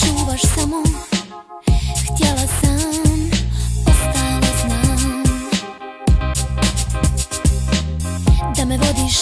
čuvaš samo Htjela sam, ostalo znam Da me vodiš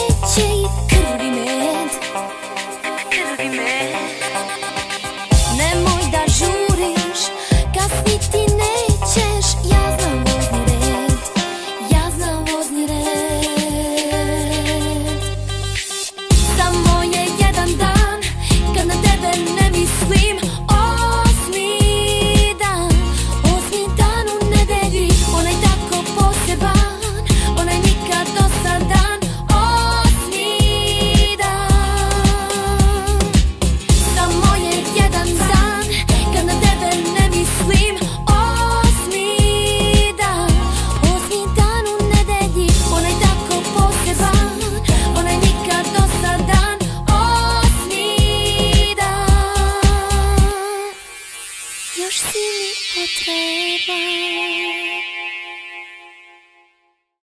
još si mi potreban